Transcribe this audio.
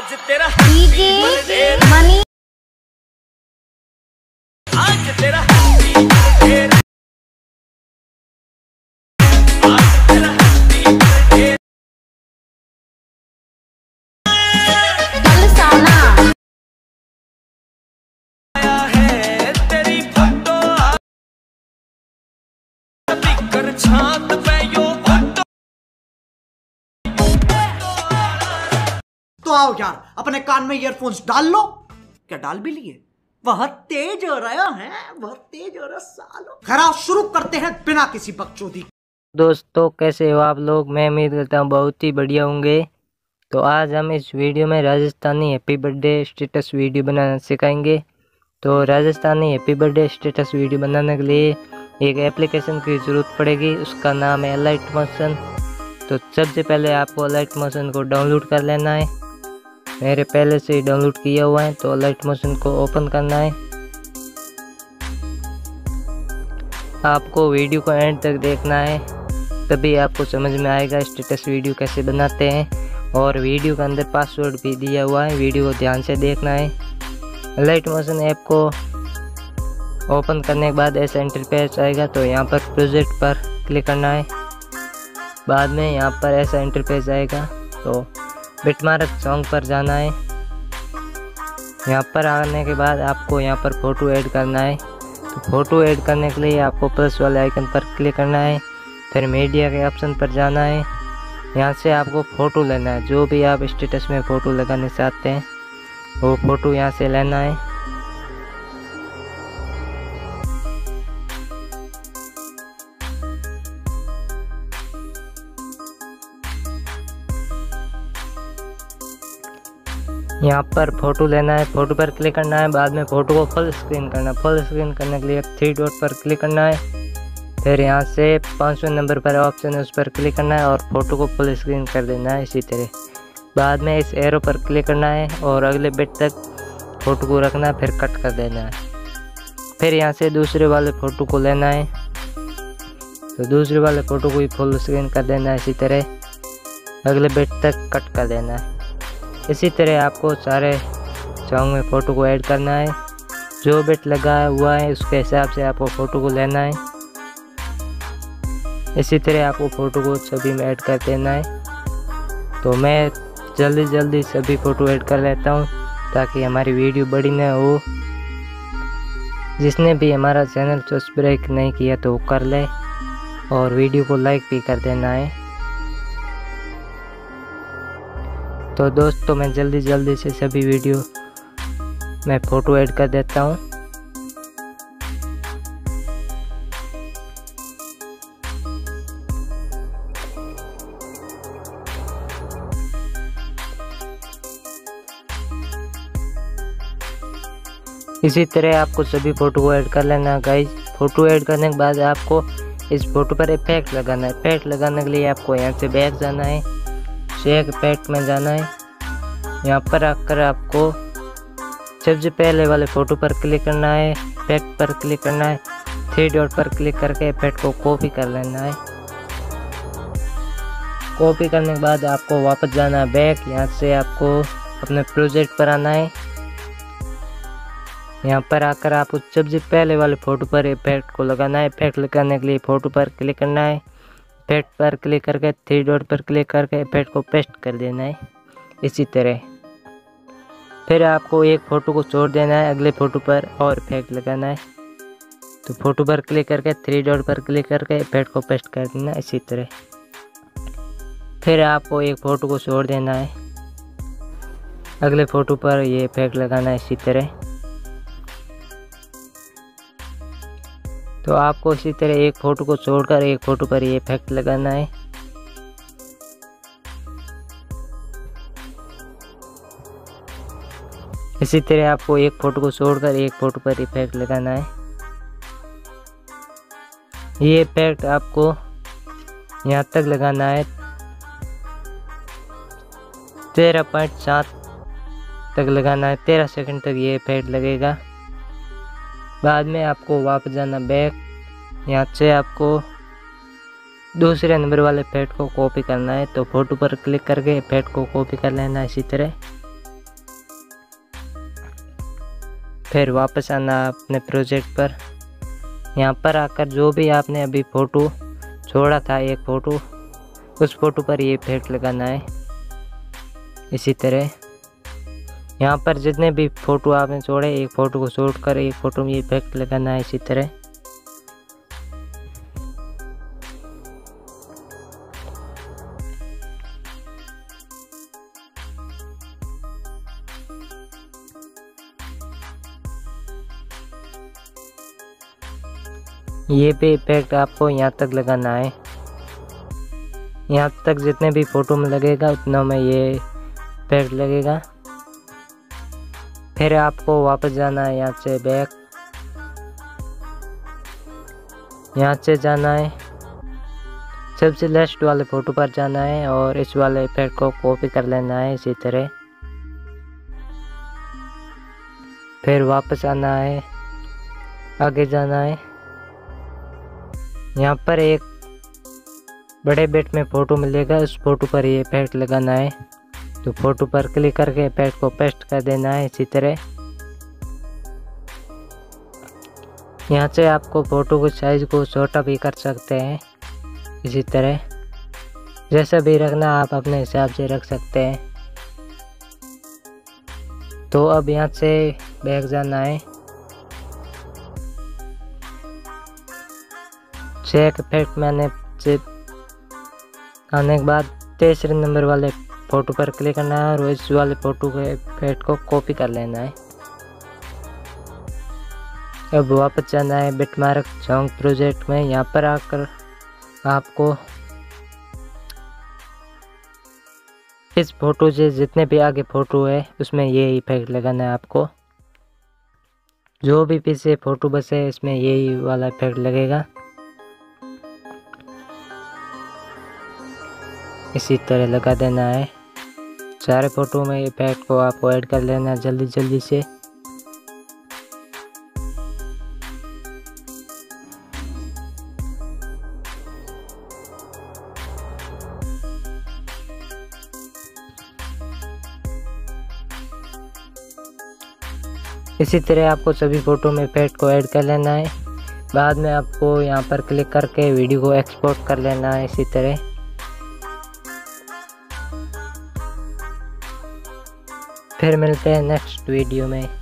आज तेरा DJ money. आज तेरा तो आओ यार, अपने कान में ईयरफोन्स डाल लो। क्या डाल भी लिए? बहुत तेज हो रहा है बहुत तेज हो रहा सालो। खराब शुरू करते हैं बिना किसी बकचोदी। दोस्तों, कैसे हो आप लोग? मैं उम्मीद करता हूँ बहुत ही बढ़िया होंगे। तो आज हम इस वीडियो में Rajasthani happy birthday status video बनाना सिखाएँगे। तो Rajasthani happy birthday status video बनाने के लिए एक एप्लीकेशन की ज़रूरत पड़ेगी, उसका नाम है अलाइट मोशन तो सबसे पहले आपको अलाइट मोशन को डाउनलोड कर लेना है। मेरे पहले से ही डाउनलोड किया हुआ है तो अलाइट मोशन को ओपन करना है। आपको वीडियो को एंड तक देखना है, तभी आपको समझ में आएगा स्टेटस वीडियो कैसे बनाते हैं। और वीडियो के अंदर पासवर्ड भी दिया हुआ है वीडियो को ध्यान से देखना है। लाइट मोशन ऐप को ओपन करने के बाद ऐसा इंटरफेस आएगा तो यहाँ पर प्रोजेक्ट पर क्लिक करना है। बाद में यहाँ पर ऐसा इंटरफेस आएगा तो बिटमार्क चौक पर जाना है। यहाँ पर आने के बाद आपको यहाँ पर फ़ोटो ऐड करना है। तो फ़ोटो ऐड करने के लिए आपको प्लस वाले आइकन पर क्लिक करना है। फिर मीडिया के ऑप्शन पर जाना है। यहाँ से आपको फ़ोटो लेना है। जो भी आप स्टेटस में फ़ोटो लगाना चाहते हैं, वो फ़ोटो यहाँ से लेना है। यहाँ पर फ़ोटो लेना है फ़ोटो पर क्लिक करना है, बाद में फ़ोटो को फुल स्क्रीन करना है। फुल स्क्रीन करने के लिए थ्री डॉट पर क्लिक करना है। फिर यहाँ से पाँचवें नंबर पर ऑप्शन है, उस पर क्लिक करना है और फ़ोटो को फुल स्क्रीन कर देना है इसी तरह। बाद में इस एरो पर क्लिक करना है और अगले बिट तक फ़ोटो को रखना है, फिर कट कर देना है। फिर यहाँ से दूसरे वाले फ़ोटो को लेना है। तो दूसरे वाले फ़ोटो को भी फुल स्क्रीन कर देना है इसी तरह। अगले बिट तक कट कर देना है। इसी तरह आपको सारे सॉन्ग में फ़ोटो को ऐड करना है। जो बिट लगा हुआ है, उसके हिसाब से आपको फ़ोटो को लेना है। इसी तरह आपको फ़ोटो को सभी में ऐड कर देना है। तो मैं जल्दी जल्दी सभी फ़ोटो ऐड कर लेता हूँ, ताकि हमारी वीडियो बड़ी ना हो। जिसने भी हमारा चैनल सब्सक्राइब नहीं किया तो कर ले, और वीडियो को लाइक भी कर देना है। तो दोस्तों मैं जल्दी जल्दी से सभी वीडियो मैं फ़ोटो ऐड कर देता हूँ। इसी तरह आपको सभी फ़ोटो को ऐड कर लेना गाइज़ फ़ोटो ऐड करने के बाद आपको इस फ़ोटो पर इफ़ेक्ट लगाना है। इफ़ेक्ट लगाने के लिए आपको यहाँ से बैक जाना है। शेक इफ़ेक्ट में जाना है। यहाँ पर आकर आपको सबसे पहले वाले फ़ोटो पर क्लिक करना है इफ़ेक्ट पर क्लिक करना है थ्री डॉट पर क्लिक करके इफ़ेक्ट को कॉपी कर लेना है। कॉपी करने के बाद आपको वापस जाना है बैक यहाँ से आपको अपने प्रोजेक्ट पर आना है। यहाँ पर आकर आपको सबसे पहले वाले फ़ोटो पर इफ़ेक्ट को लगाना है इफ़ेक्ट लगाने के लिए फ़ोटो पर क्लिक करना है। इफ़ेक्ट पर क्लिक करके, थ्री डॉट पर क्लिक करके इफ़ेक्ट को पेस्ट कर देना है, इसी तरह। फिर आपको एक फ़ोटो को छोड़ देना है, अगले फ़ोटो पर और इफ़ेक्ट लगाना है। तो फ़ोटो पर क्लिक करके, थ्री डॉट पर क्लिक करके इफ़ेक्ट को पेस्ट कर देना, इसी तरह। फिर आपको एक फ़ोटो को छोड़ देना है। अगले फ़ोटो पर ये इफ़ेक्ट लगाना है, इसी तरह। तो आपको इसी तरह एक फ़ोटो को छोड़कर एक फ़ोटो पर ये इफ़ेक्ट लगाना है। इसी तरह आपको एक फ़ोटो को छोड़कर एक फ़ोटो पर इफ़ेक्ट लगाना है। ये इफ़ेक्ट आपको यहाँ तक लगाना है। तेरह पॉइंट सात तक लगाना है। तेरह सेकंड तक ये इफ़ेक्ट लगेगा। बाद में आपको वापस जाना बैक, यहाँ से आपको दूसरे नंबर वाले पेट को कॉपी करना है। तो फ़ोटो पर क्लिक करके पेट को कॉपी कर लेना इसी तरह। फिर वापस आना अपने प्रोजेक्ट पर। यहाँ पर आकर जो भी आपने अभी फ़ोटो छोड़ा था, एक फ़ोटो उस फ़ोटो पर ये फेट लगाना है। इसी तरह। यहाँ पर जितने भी फ़ोटो आपने छोड़े एक फ़ोटो को शूट कर, एक फ़ोटो में इफ़ेक्ट लगाना है इसी तरह। ये भी इफ़ेक्ट आपको यहाँ तक लगाना है। यहाँ तक जितने भी फ़ोटो में लगेगा, उतना में ये इफ़ेक्ट लगेगा। फिर आपको वापस जाना है यहाँ से बैक। यहाँ से जाना है। सबसे लास्ट वाले फ़ोटो पर जाना है और इस वाले इफ़ेक्ट को कॉपी कर लेना है इसी तरह। फिर वापस आना है। आगे जाना है। यहाँ पर एक बड़े बेट में फ़ोटो मिलेगा। उस फ़ोटो पर ये इफ़ेक्ट लगाना है। तो फ़ोटो पर क्लिक करके इफ़ेक्ट को पेस्ट कर देना है इसी तरह। यहाँ से आपको फ़ोटो को साइज़ को छोटा भी कर सकते हैं इसी तरह। जैसा भी रखना आप अपने हिसाब से रख सकते हैं। तो अब यहाँ से बैग जाना है। चेक इफ़ेक्ट मैंने आने के बाद तीसरे नंबर वाले फ़ोटो पर क्लिक करना है और इस वाले फ़ोटो के इफ़ेक्ट को कॉपी कर लेना है। अब वापस जाना है बिटमार्क सॉन्ग प्रोजेक्ट में। यहाँ पर आकर आपको इस फ़ोटो से जितने भी आगे फ़ोटो है, उसमें ये इफ़ेक्ट लगाना है आपको। जो भी पीछे फ़ोटो बसे इसमें यही वाला इफ़ेक्ट लगेगा। इसी तरह लगा देना है। सारे फ़ोटो में इफ़ेक्ट को आपको ऐड कर लेना जल्दी जल्दी से। इसी तरह आपको सभी फ़ोटो में इफ़ेक्ट को ऐड कर लेना है। बाद में आपको यहाँ पर क्लिक करके वीडियो को एक्सपोर्ट कर लेना है इसी तरह। फिर मिलते हैं नेक्स्ट वीडियो में।